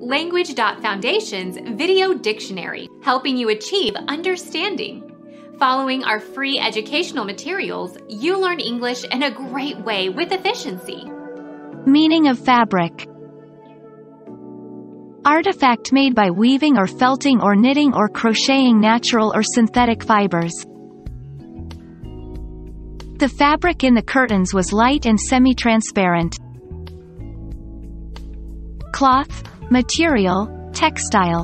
Language.Foundation's Video Dictionary, helping you achieve understanding. Following our free educational materials, you learn English in a great way with efficiency. Meaning of fabric. Artifact made by weaving or felting or knitting or crocheting natural or synthetic fibers. The fabric in the curtains was light and semi-transparent. Cloth, material, textile.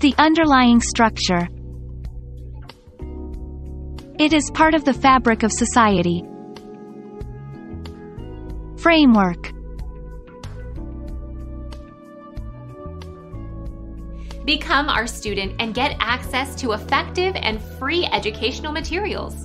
The underlying structure. It is part of the fabric of society. Framework. Become our student and get access to effective and free educational materials.